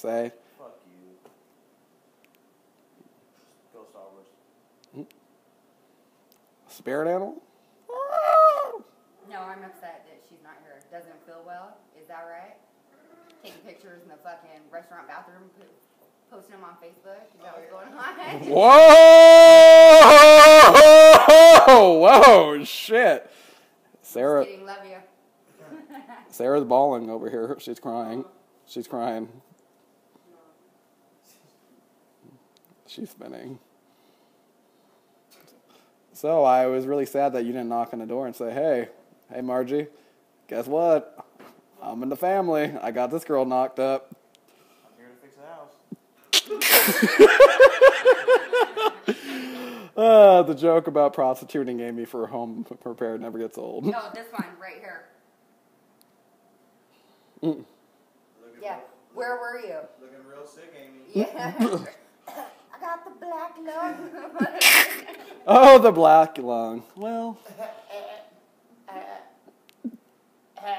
Say. Fuck you. Go Star Wars. Spirit animal? No, I'm upset that she's not here. Doesn't feel well. Is that right? Taking pictures in the fucking restaurant bathroom, posting them on Facebook. Is that oh, what's going on? Whoa! Whoa! Shit. Sarah, Kidding, love you. Sarah's bawling over here. She's crying. She's crying. She's spinning. So I was really sad that you didn't knock on the door and say, "Hey, hey, Margie, guess what? I'm in the family. I got this girl knocked up." I'm here to fix the house. Uh, the joke about prostituting Amy for a home prepared never gets old. No, this one right here. Looking Yeah. Where were you? Looking real sick, Amy. Yeah. I got the black lung. Oh, the black lung. Well, uh, uh, uh.